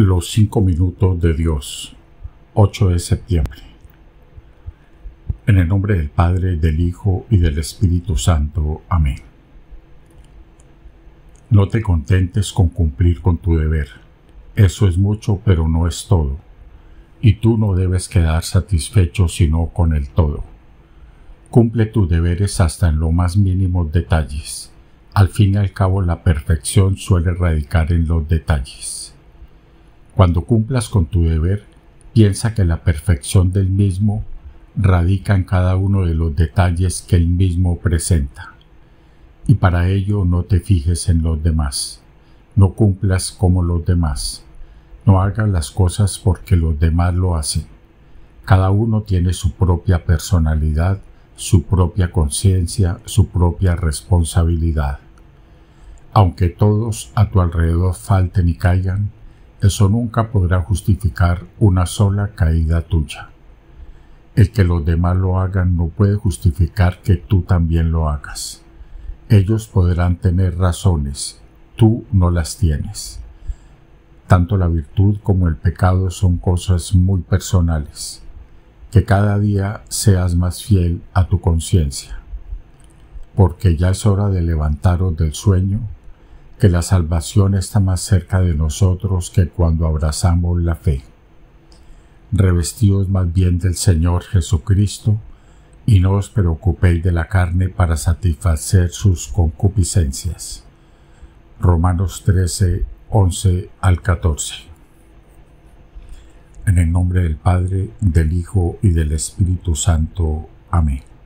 Los cinco minutos de Dios, 8 de septiembre. En el nombre del Padre, del Hijo y del Espíritu Santo. Amén. No te contentes con cumplir con tu deber. Eso es mucho, pero no es todo. Y tú no debes quedar satisfecho sino con el todo. Cumple tus deberes hasta en los más mínimos detalles. Al fin y al cabo la perfección suele radicar en los detalles. Cuando cumplas con tu deber, piensa que la perfección del mismo radica en cada uno de los detalles que el mismo presenta. Y para ello no te fijes en los demás. No cumplas como los demás. No hagas las cosas porque los demás lo hacen. Cada uno tiene su propia personalidad, su propia conciencia, su propia responsabilidad. Aunque todos a tu alrededor falten y caigan, eso nunca podrá justificar una sola caída tuya. El que los demás lo hagan no puede justificar que tú también lo hagas. Ellos podrán tener razones, tú no las tienes. Tanto la virtud como el pecado son cosas muy personales que cada día seas más fiel a tu conciencia, porque ya es hora de levantaros del sueño, que la salvación está más cerca de nosotros que cuando abrazamos la fe. Revestíos más bien del Señor Jesucristo, y no os preocupéis de la carne para satisfacer sus concupiscencias. Romanos 13, 11 al 14. En el nombre del Padre, del Hijo y del Espíritu Santo. Amén.